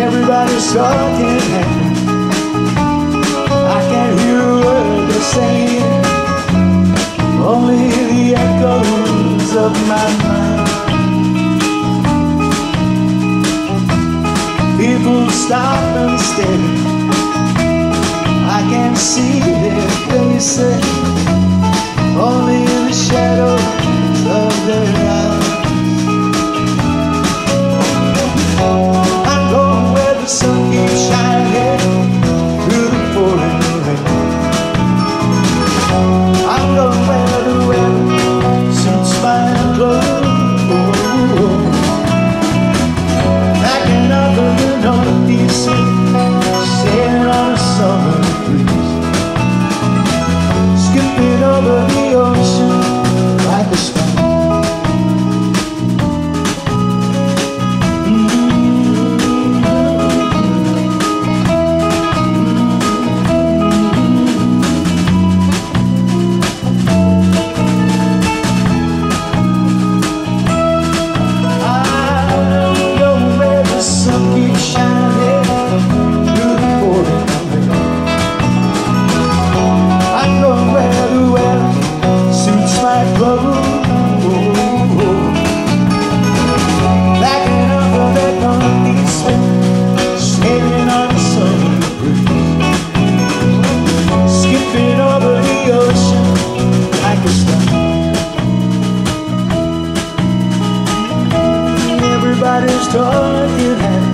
Everybody's talking I can't hear a word they're saying. Only the echoes of my mind. People stop and stare I can't see their faces Only skipping over the ocean like a stone. God is taught you